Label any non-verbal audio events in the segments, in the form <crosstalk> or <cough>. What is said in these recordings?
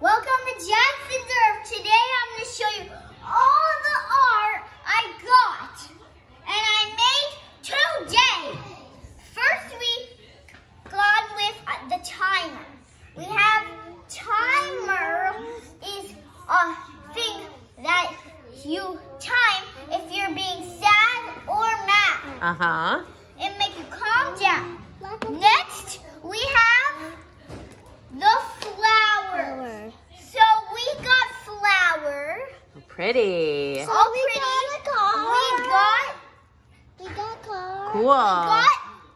Welcome to Jaxon's Earth. Today I'm going to show you all the art I got. And I made today. First we got with uh, the timer. We have timer is a thing that you time if you're being sad or mad. Uh-huh. It make you calm down. Next, we have the flower. So we got flower. Pretty. So oh, All pretty. We got We got car. Cool. got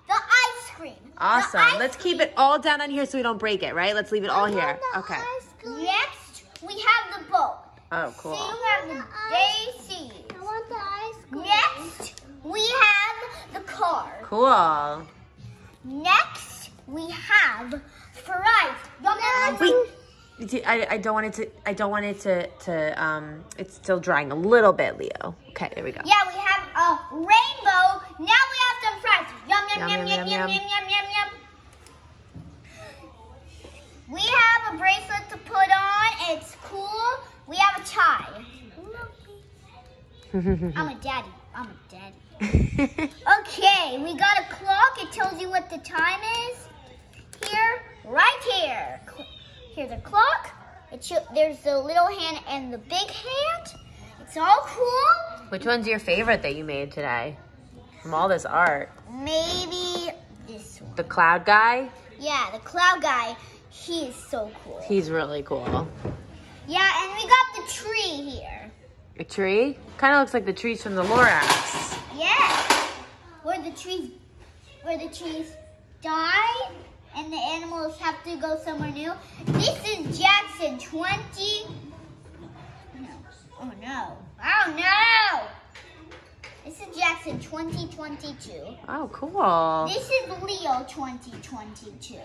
the ice cream. Awesome. ice Let's keep it all down on here so we don't break it, right? Let's leave it all here. Okay. Next, we have the boat. Oh, cool. See, we have the Daisy. I want the ice cream. Next, we have the car. Cool. Next, we have fries. Yum, yum, yum. Wait. Do- I, I don't want it to I don't want it to to um it's still drying a little bit, Leo. Okay, there we go. Yeah, we have a rainbow. Now we have some fries. Yum, yum, Yum, yum, yum, yum, yum, yum, yum. yum, yum, yum, We have a bracelet to put on. It's cool. We have a tie. <laughs> I'm a daddy. I'm a daddy. Okay, we got a clock. It tells you what the time is. Here, right here. Cl- Here's a clock. There's the little hand and the big hand. It's all cool. Which one's your favorite that you made today? From all this art. Maybe this one. The cloud guy? Yeah, the cloud guy. He is so cool. He's really cool. Yeah, and we got the tree here. A tree? Kind of looks like the trees from the Lorax. Yeah, where the trees, where the trees die, and the animals have to go somewhere new. This is Jaxon 20. No. Oh no. Oh no. This is Jaxon 2022. Oh, cool. This is Leo 2022.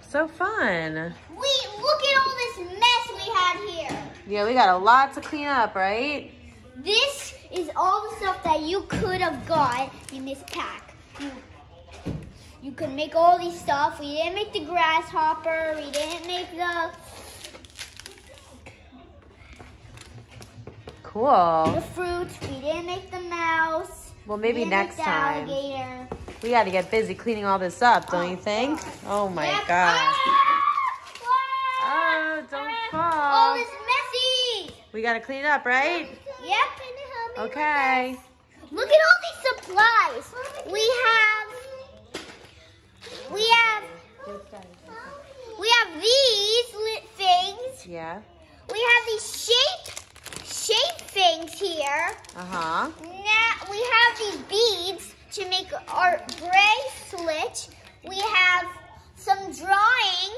So fun. Wait, look at all this mess we had here. Yeah, we got a lot to clean up, right? This is all the stuff that you could have got in this pack. You, you could make all these stuff. We didn't make the grasshopper. We didn't make the Cool. the fruits. We didn't make the mouse. Well, maybe didn't next time. Alligator. We got to get busy cleaning all this up, don't Oh, you think? God. Oh my Yep. gosh. Ah! Oh, don't All fall. this messy. We got to clean it up, right? Yep. Okay. Look at all these supplies. We have. We have. We have these lit things. Yeah. We have these shape shape things here. Uh-huh. Now we have these beads to make our bracelet. We have some drawing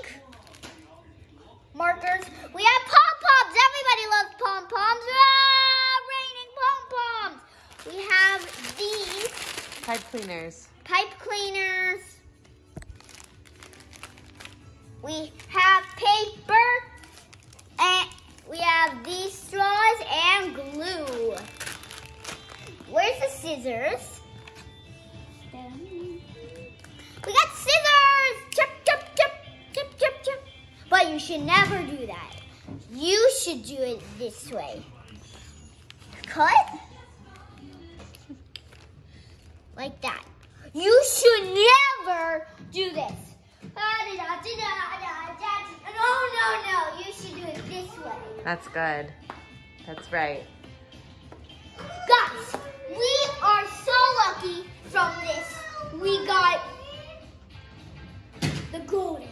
markers. We have pom poms. Everybody loves pom poms. Ah, raining pom poms. We have these Pipe cleaners. pipe cleaners. We have We got scissors! Chop, chop, chop, chop, chop, chop. But you should never do that. You should do it this way. Cut. Like that. You should never do this. No, no, no. You should do it this way. That's good. That's right. Guys, we are lucky from this. We got the golden.